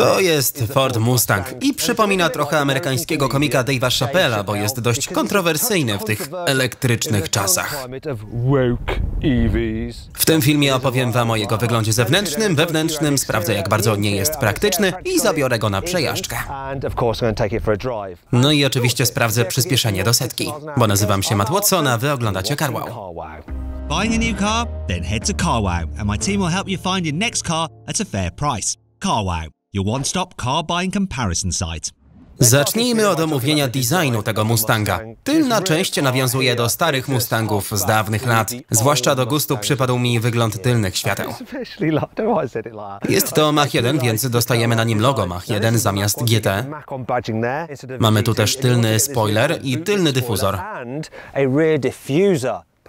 To jest Ford Mustang i przypomina trochę amerykańskiego komika Dave'a Chappella, bo jest dość kontrowersyjny w tych elektrycznych czasach. W tym filmie opowiem wam o jego wyglądzie zewnętrznym, wewnętrznym, sprawdzę jak bardzo nie jest praktyczny i zabiorę go na przejażdżkę. No i oczywiście sprawdzę przyspieszenie do setki, bo nazywam się Matt Watson, a wy oglądacie CarWow. Buying a new car? Then head to CarWow and my team will help you find your next car at a fair price. CarWow, your one-stop car buying comparison site. Zacznijmy od omówienia designu tego Mustanga. Tylna część nawiązuje do starych Mustangów z dawnych lat. Zwłaszcza do gustu przypadł mi wygląd tylnych świateł. Jest to Mach 1, więc dostajemy na nim logo Mach 1 zamiast GT. Mamy tu też tylny spoiler i tylny dyfuzor.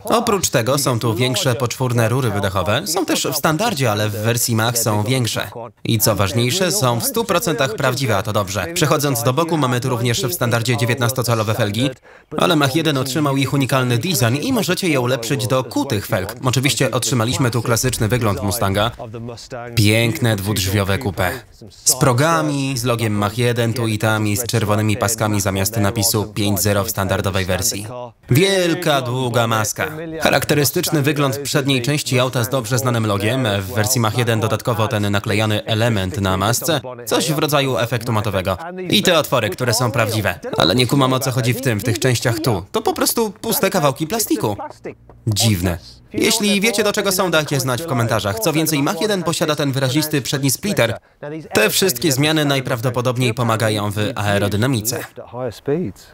Oprócz tego są tu większe poczwórne rury wydechowe. Są też w standardzie, ale w wersji Mach są większe. I co ważniejsze, są w 100% prawdziwe, a to dobrze. Przechodząc do boku, mamy tu również w standardzie 19-calowe felgi, ale Mach 1 otrzymał ich unikalny design i możecie je ulepszyć do kutych felg. Oczywiście otrzymaliśmy tu klasyczny wygląd Mustanga. Piękne dwudrzwiowe coupe. Z progami, z logiem Mach 1 tu i tam i z czerwonymi paskami zamiast napisu 5.0 w standardowej wersji. Wielka, długa maska. Charakterystyczny wygląd przedniej części auta z dobrze znanym logiem, w wersji Mach 1 dodatkowo ten naklejony element na masce, coś w rodzaju efektu matowego. I te otwory, które są prawdziwe. Ale nie kumam o co chodzi w tym, w tych częściach tu. To po prostu puste kawałki plastiku. Dziwne. Jeśli wiecie do czego są, dajcie znać w komentarzach. Co więcej, Mach 1 posiada ten wyrazisty przedni splitter. Te wszystkie zmiany najprawdopodobniej pomagają w aerodynamice.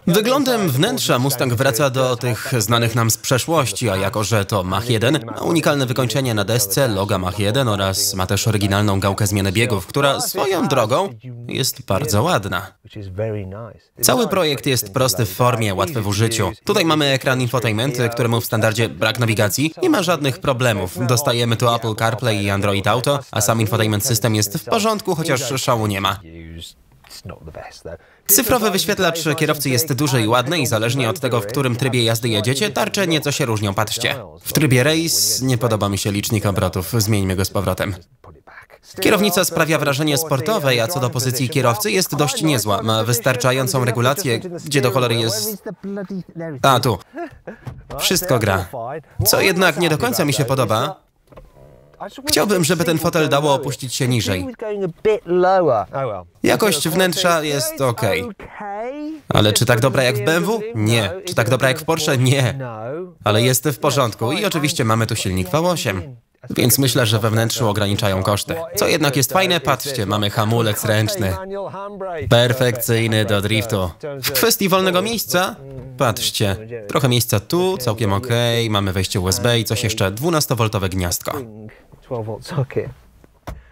Wyglądem wnętrza Mustang wraca do tych znanych nam z przeszłości, a jako że to Mach 1, ma unikalne wykończenie na desce, loga Mach 1 oraz ma też oryginalną gałkę zmiany biegów, która swoją drogą jest bardzo ładna. Cały projekt jest prosty w formie, łatwy w użyciu. Tutaj mamy ekran infotainment, któremu w standardzie brak nawigacji. Nie ma żadnych problemów. Dostajemy tu Apple CarPlay i Android Auto, a sam infotainment system jest w porządku, chociaż szału nie ma. Cyfrowy wyświetlacz kierowcy jest duży i ładny i zależnie od tego, w którym trybie jazdy jedziecie, tarcze nieco się różnią, patrzcie. W trybie race nie podoba mi się licznik obrotów, zmieńmy go z powrotem. Kierownica sprawia wrażenie sportowe, a co do pozycji kierowcy jest dość niezła. Ma wystarczającą regulację, gdzie do cholery jest... A, tu. Wszystko gra. Co jednak nie do końca mi się podoba, Chciałbym, żeby ten fotel dało opuścić się niżej. Jakość wnętrza jest ok. Ale czy tak dobra jak w BMW? Nie. Czy tak dobra jak w Porsche? Nie. Ale jest w porządku i oczywiście mamy tu silnik V8. Więc myślę, że we wnętrzu ograniczają koszty. Co jednak jest fajne, patrzcie, mamy hamulec ręczny. Perfekcyjny do driftu. W kwestii wolnego miejsca, patrzcie, trochę miejsca tu, całkiem ok, mamy wejście USB i coś jeszcze, 12V gniazdko.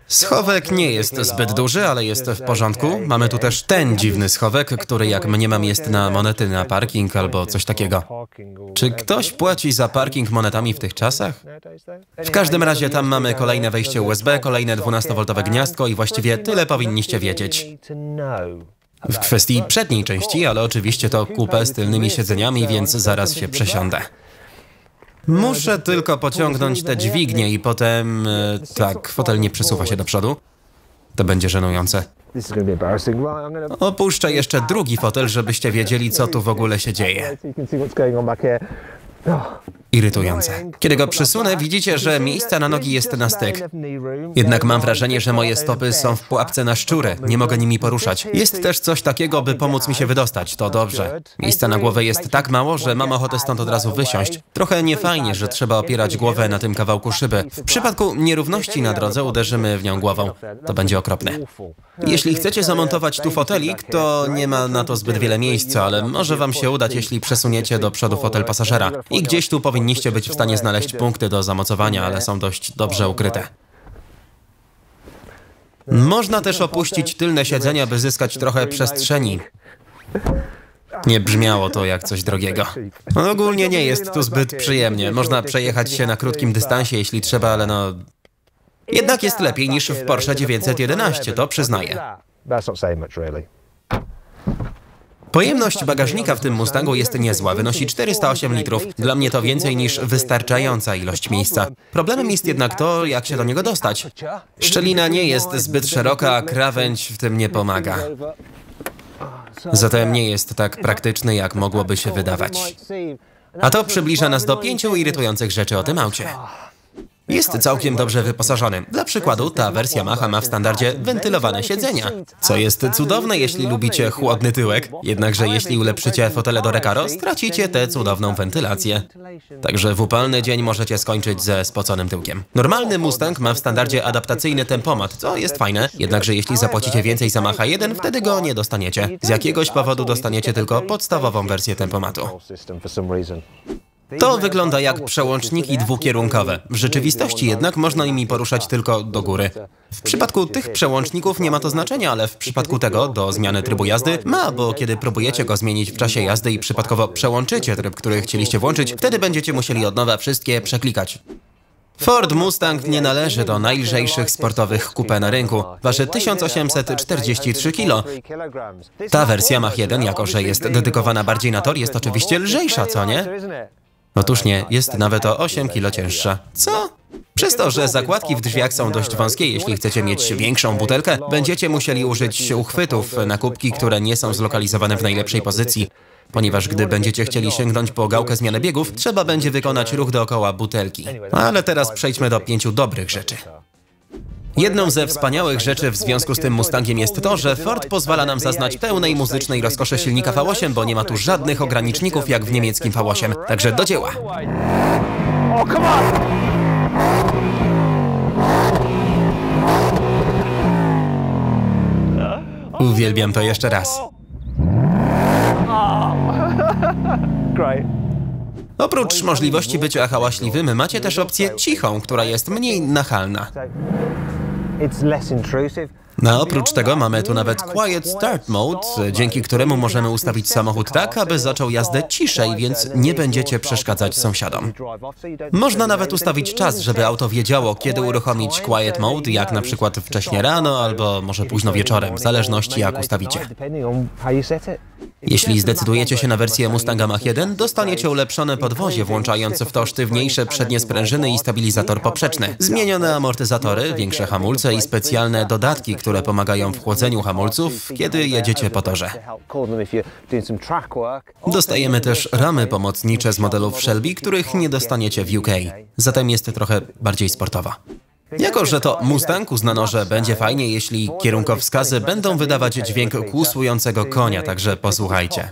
Schowek nie jest zbyt duży, ale jest w porządku. Mamy tu też ten dziwny schowek, który jak mniemam jest na monety na parking albo coś takiego. Czy ktoś płaci za parking monetami w tych czasach? W każdym razie tam mamy kolejne wejście USB, kolejne 12V gniazdko i właściwie tyle powinniście wiedzieć. W kwestii przedniej części, ale oczywiście to kupę z tylnymi siedzeniami, więc zaraz się przesiądę. Muszę tylko pociągnąć te dźwignie i potem... E, tak, fotel nie przesuwa się do przodu. To będzie żenujące. Opuszczę jeszcze drugi fotel, żebyście wiedzieli, co tu w ogóle się dzieje. Irytujące. Kiedy go przesunę, widzicie, że miejsca na nogi jest na styk. Jednak mam wrażenie, że moje stopy są w pułapce na szczury. Nie mogę nimi poruszać. Jest też coś takiego, by pomóc mi się wydostać. To dobrze. Miejsca na głowę jest tak mało, że mam ochotę stąd od razu wysiąść. Trochę niefajnie, że trzeba opierać głowę na tym kawałku szyby. W przypadku nierówności na drodze uderzymy w nią głową. To będzie okropne. Jeśli chcecie zamontować tu fotelik, to nie ma na to zbyt wiele miejsca, ale może wam się udać, jeśli przesuniecie do przodu fotel pasażera. I gdzieś tu powinniście być w stanie znaleźć punkty do zamocowania, ale są dość dobrze ukryte. Można też opuścić tylne siedzenia, by zyskać trochę przestrzeni. Nie brzmiało to jak coś drogiego. Ogólnie nie jest tu zbyt przyjemnie. Można przejechać się na krótkim dystansie, jeśli trzeba, ale no... Jednak jest lepiej niż w Porsche 911, to przyznaję. Pojemność bagażnika w tym Mustangu jest niezła, wynosi 408 litrów. Dla mnie to więcej niż wystarczająca ilość miejsca. Problemem jest jednak to, jak się do niego dostać. Szczelina nie jest zbyt szeroka, a krawędź w tym nie pomaga. Zatem nie jest tak praktyczny, jak mogłoby się wydawać. A to przybliża nas do pięciu irytujących rzeczy o tym aucie. Jest całkiem dobrze wyposażony. Dla przykładu, ta wersja Macha ma w standardzie wentylowane siedzenia, co jest cudowne, jeśli lubicie chłodny tyłek. Jednakże jeśli ulepszycie fotele do Recaro, stracicie tę cudowną wentylację. Także w upalny dzień możecie skończyć ze spoconym tyłkiem. Normalny Mustang ma w standardzie adaptacyjny tempomat, co jest fajne. Jednakże jeśli zapłacicie więcej za Macha 1, wtedy go nie dostaniecie. Z jakiegoś powodu dostaniecie tylko podstawową wersję tempomatu. To wygląda jak przełączniki dwukierunkowe. W rzeczywistości jednak można nimi poruszać tylko do góry. W przypadku tych przełączników nie ma to znaczenia, ale w przypadku tego do zmiany trybu jazdy ma, bo kiedy próbujecie go zmienić w czasie jazdy i przypadkowo przełączycie tryb, który chcieliście włączyć, wtedy będziecie musieli od nowa wszystkie przeklikać. Ford Mustang nie należy do najlżejszych sportowych coupe na rynku. Waży 1843 kg. Ta wersja Mach 1, jako że jest dedykowana bardziej na tor, jest oczywiście lżejsza, co nie? Otóż nie, jest nawet o 8 kg cięższa. Co? Przez to, że zakładki w drzwiach są dość wąskie, jeśli chcecie mieć większą butelkę, będziecie musieli użyć uchwytów na kubki, które nie są zlokalizowane w najlepszej pozycji. Ponieważ gdy będziecie chcieli sięgnąć po gałkę zmiany biegów, trzeba będzie wykonać ruch dookoła butelki. Ale teraz przejdźmy do pięciu dobrych rzeczy. Jedną ze wspaniałych rzeczy w związku z tym Mustangiem jest to, że Ford pozwala nam zaznać pełnej muzycznej rozkoszy silnika V8, bo nie ma tu żadnych ograniczników jak w niemieckim V8. Także do dzieła. Uwielbiam to jeszcze raz. Oprócz możliwości bycia hałaśliwym, macie też opcję cichą, która jest mniej nachalna. it's less intrusive. No, oprócz tego mamy tu nawet Quiet Start Mode, dzięki któremu możemy ustawić samochód tak, aby zaczął jazdę ciszej, więc nie będziecie przeszkadzać sąsiadom. Można nawet ustawić czas, żeby auto wiedziało, kiedy uruchomić Quiet Mode, jak na przykład wcześnie rano albo może późno wieczorem, w zależności jak ustawicie. Jeśli zdecydujecie się na wersję Mustanga Mach-1, dostaniecie ulepszone podwozie włączające w to sztywniejsze przednie sprężyny i stabilizator poprzeczny, zmienione amortyzatory, większe hamulce i specjalne dodatki, które pomagają w chłodzeniu hamulców, kiedy jedziecie po torze. Dostajemy też ramy pomocnicze z modelów Shelby, których nie dostaniecie w UK, zatem jest trochę bardziej sportowa. Jako, że to Mustang, uznano, że będzie fajnie, jeśli kierunkowskazy będą wydawać dźwięk kłusującego konia, także posłuchajcie.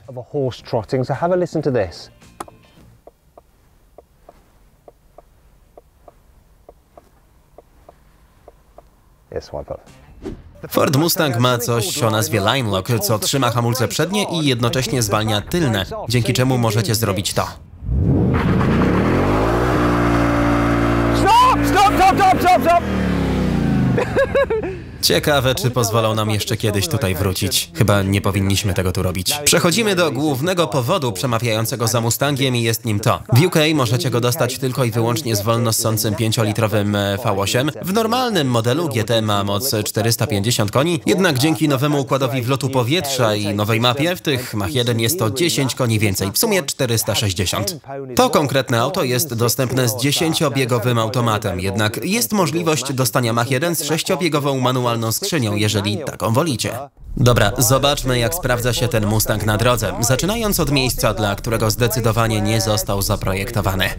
Ford Mustang ma coś o nazwie Line Lock, co trzyma hamulce przednie i jednocześnie zwalnia tylne, dzięki czemu możecie zrobić to. Stop, stop, stop, stop, stop! Ciekawe, czy pozwolą nam jeszcze kiedyś tutaj wrócić. Chyba nie powinniśmy tego tu robić. Przechodzimy do głównego powodu przemawiającego za Mustangiem i jest nim to. W UK możecie go dostać tylko i wyłącznie z wolnossącym 5-litrowym e, V8. W normalnym modelu GT ma moc 450 koni, jednak dzięki nowemu układowi wlotu powietrza i nowej mapie w tych Mach 1 jest to 10 koni więcej, w sumie 460. To konkretne auto jest dostępne z 10-biegowym automatem, jednak jest możliwość dostania Mach 1 z 6-biegową manualną manualną skrzynią, jeżeli taką wolicie. Dobra, zobaczmy jak sprawdza się ten Mustang na drodze, zaczynając od miejsca, dla którego zdecydowanie nie został zaprojektowany.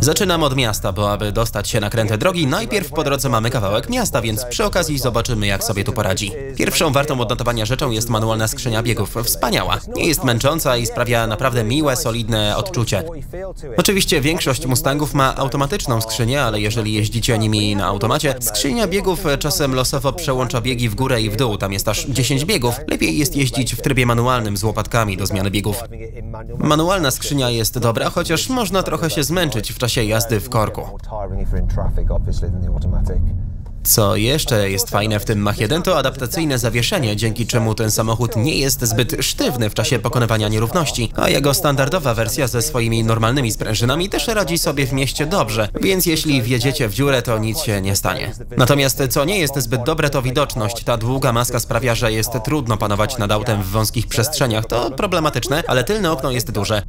Zaczynam od miasta, bo aby dostać się na kręte drogi, najpierw po drodze mamy kawałek miasta, więc przy okazji zobaczymy jak sobie tu poradzi. Pierwszą wartą odnotowania rzeczą jest manualna skrzynia biegów. Wspaniała. Nie jest męcząca i sprawia naprawdę miłe, solidne odczucie. Oczywiście większość Mustangów ma automatyczną skrzynię, ale jeżeli jeździcie nimi na automacie, skrzynia biegów czasem losowo przełącza biegi w górę i w dół, tam jest aż 10 biegów. Lepiej jest jeździć w trybie manualnym z łopatkami do zmiany biegów. Manualna skrzynia jest dobra, chociaż można trochę się zmęczyć w czasie jazdy w korku. Co jeszcze jest fajne w tym Mach 1 to adaptacyjne zawieszenie, dzięki czemu ten samochód nie jest zbyt sztywny w czasie pokonywania nierówności, a jego standardowa wersja ze swoimi normalnymi sprężynami też radzi sobie w mieście dobrze, więc jeśli wjedziecie w dziurę, to nic się nie stanie. Natomiast co nie jest zbyt dobre, to widoczność. Ta długa maska sprawia, że jest trudno panować nad autem w wąskich przestrzeniach. To problematyczne, ale tylne okno jest duże.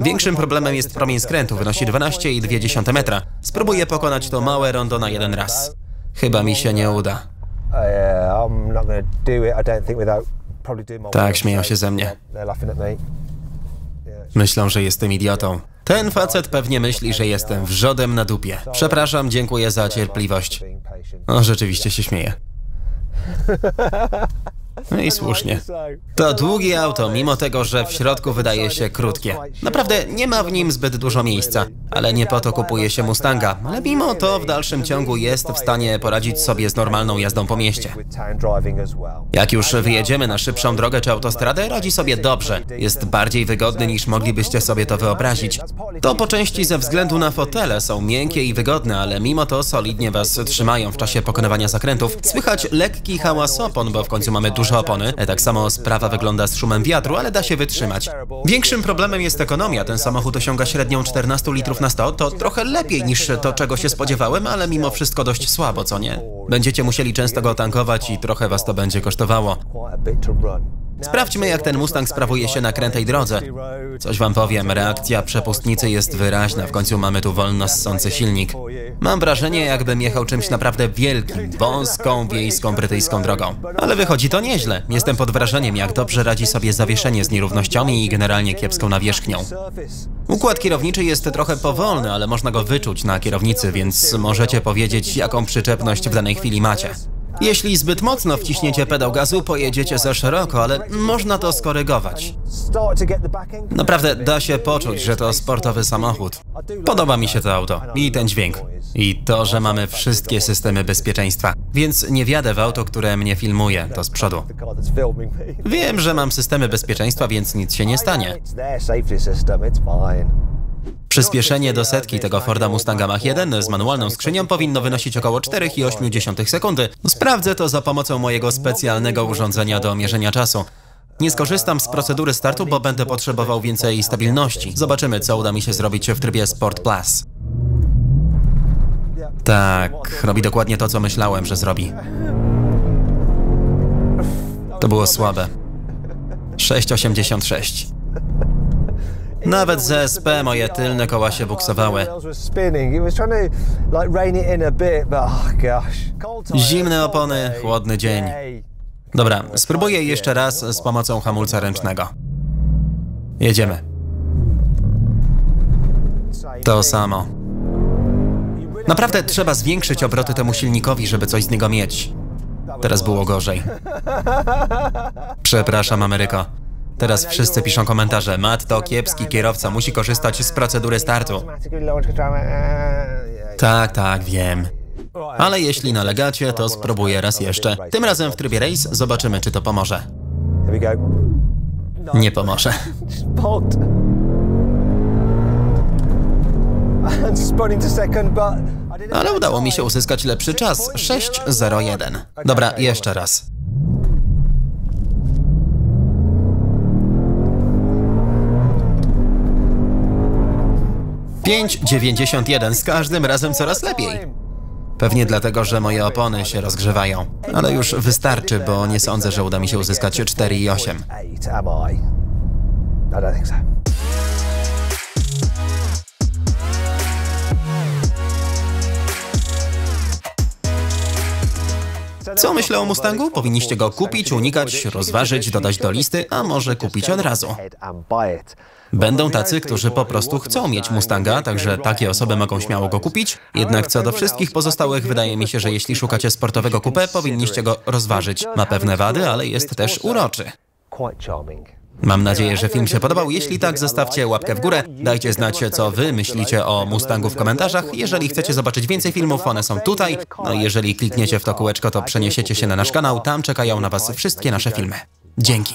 Większym problemem jest promień skrętu, wynosi 12,2 metra. Spróbuję pokonać to małe rondo na jeden raz. Chyba mi się nie uda. Tak, śmieją się ze mnie. Myślą, że jestem idiotą. Ten facet pewnie myśli, że jestem wrzodem na dupie. Przepraszam, dziękuję za cierpliwość. O, rzeczywiście się śmieje. No i słusznie. To długie auto, mimo tego, że w środku wydaje się krótkie. Naprawdę nie ma w nim zbyt dużo miejsca, ale nie po to kupuje się Mustanga. Ale mimo to w dalszym ciągu jest w stanie poradzić sobie z normalną jazdą po mieście. Jak już wyjedziemy na szybszą drogę czy autostradę, radzi sobie dobrze. Jest bardziej wygodny niż moglibyście sobie to wyobrazić. To po części ze względu na fotele są miękkie i wygodne, ale mimo to solidnie was trzymają w czasie pokonywania zakrętów. Słychać lekki hałas opon, bo w końcu mamy opony. Tak samo sprawa wygląda z szumem wiatru, ale da się wytrzymać. Większym problemem jest ekonomia. Ten samochód osiąga średnią 14 litrów na 100. To trochę lepiej niż to, czego się spodziewałem, ale mimo wszystko dość słabo, co nie? Będziecie musieli często go tankować i trochę was to będzie kosztowało. Sprawdźmy, jak ten Mustang sprawuje się na krętej drodze. Coś wam powiem, reakcja przepustnicy jest wyraźna, w końcu mamy tu wolno ssący silnik. Mam wrażenie, jakbym jechał czymś naprawdę wielkim, wąską, wiejską, brytyjską drogą. Ale wychodzi to nieźle. Jestem pod wrażeniem, jak dobrze radzi sobie zawieszenie z nierównościami i generalnie kiepską nawierzchnią. Układ kierowniczy jest trochę powolny, ale można go wyczuć na kierownicy, więc możecie powiedzieć, jaką przyczepność w danej chwili macie. Jeśli zbyt mocno wciśniecie pedał gazu, pojedziecie za szeroko, ale można to skorygować. Naprawdę da się poczuć, że to sportowy samochód. Podoba mi się to auto i ten dźwięk. I to, że mamy wszystkie systemy bezpieczeństwa. Więc nie wjadę w auto, które mnie filmuje, to z przodu. Wiem, że mam systemy bezpieczeństwa, więc nic się nie stanie. Przyspieszenie do setki tego Forda Mustanga Mach 1 z manualną skrzynią powinno wynosić około 4,8 sekundy. Sprawdzę to za pomocą mojego specjalnego urządzenia do mierzenia czasu. Nie skorzystam z procedury startu, bo będę potrzebował więcej stabilności. Zobaczymy, co uda mi się zrobić w trybie Sport Plus. Tak, robi dokładnie to, co myślałem, że zrobi. To było słabe. 6,86. Nawet z SP moje tylne koła się buksowały. Oh Zimne opony, chłodny dzień. Dobra, spróbuję jeszcze raz z pomocą hamulca ręcznego. Jedziemy. To samo. Naprawdę trzeba zwiększyć obroty temu silnikowi, żeby coś z niego mieć. Teraz było gorzej. Przepraszam, Ameryko. Teraz wszyscy piszą komentarze. Matt to kiepski kierowca, musi korzystać z procedury startu. Tak, tak, wiem. Ale jeśli nalegacie, to spróbuję raz jeszcze. Tym razem w trybie race zobaczymy, czy to pomoże. Nie pomoże. Ale udało mi się uzyskać lepszy czas 6.01. Dobra, jeszcze raz. 5,91 z każdym razem coraz lepiej. Pewnie dlatego, że moje opony się rozgrzewają. Ale już wystarczy, bo nie sądzę, że uda mi się uzyskać 4,8. Co myślę o Mustangu? Powinniście go kupić, unikać, rozważyć, dodać do listy, a może kupić od razu. Będą tacy, którzy po prostu chcą mieć Mustanga, także takie osoby mogą śmiało go kupić. Jednak co do wszystkich pozostałych, wydaje mi się, że jeśli szukacie sportowego kupę, powinniście go rozważyć. Ma pewne wady, ale jest też uroczy. Mam nadzieję, że film się podobał. Jeśli tak, zostawcie łapkę w górę. Dajcie znać, co wy myślicie o Mustangu w komentarzach. Jeżeli chcecie zobaczyć więcej filmów, one są tutaj. No i jeżeli klikniecie w to kółeczko, to przeniesiecie się na nasz kanał. Tam czekają na was wszystkie nasze filmy. Dzięki.